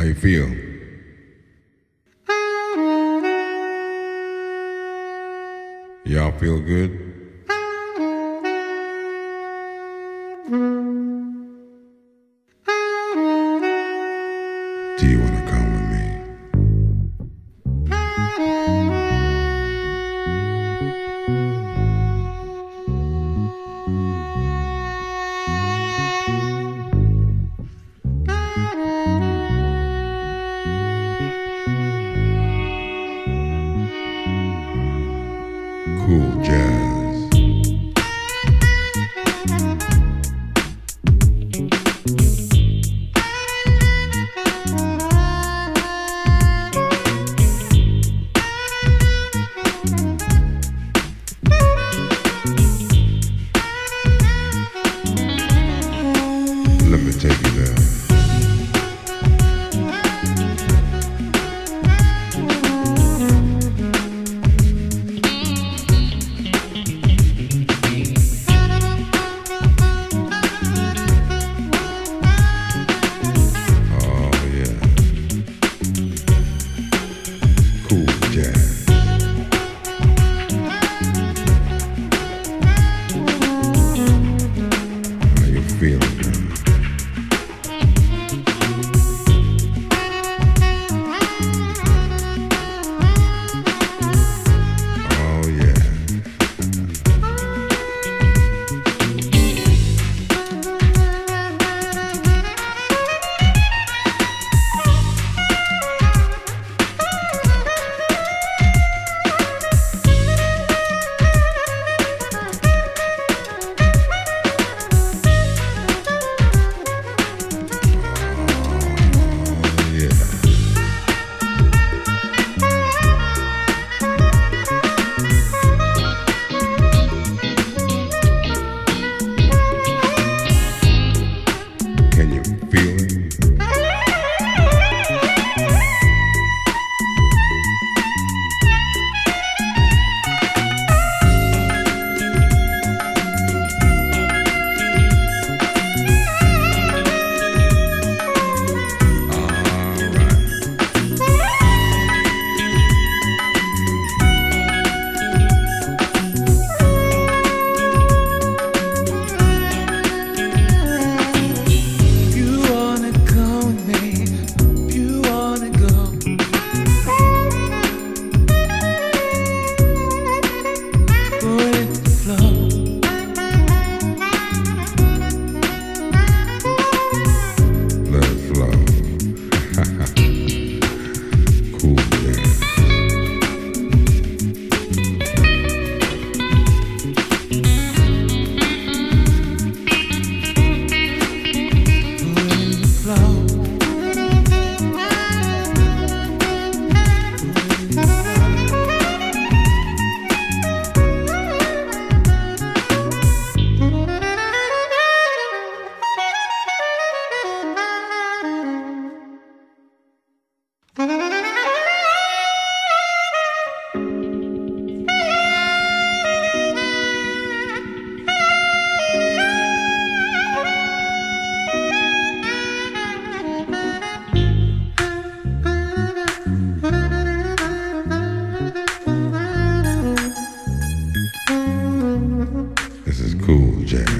How you feel? Y'all feel good? Do you want to come with me? Cool jazz. James.